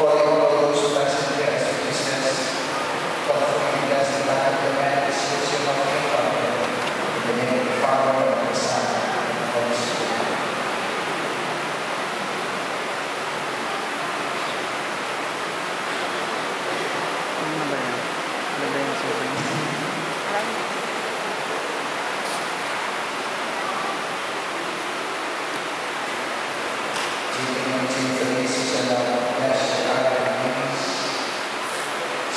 calling all those who pass in the eyes of business, but for me, that's the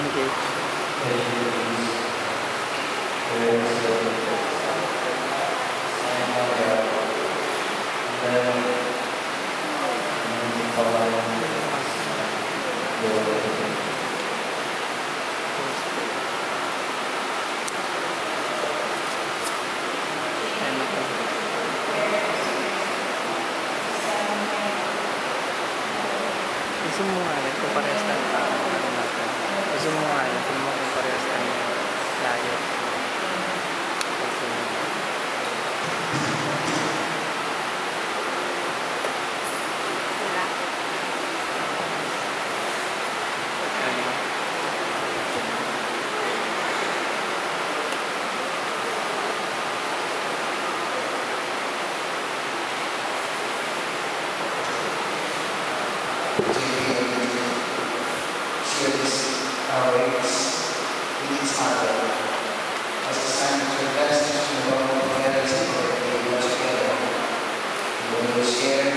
Okay. Semua ada kepada semua ya semua keperesan dari Thank you. awaits in its mother. As the sun returns to the world, together as the world together. And when you share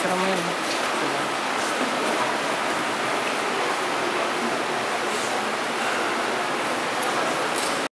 子供よりも。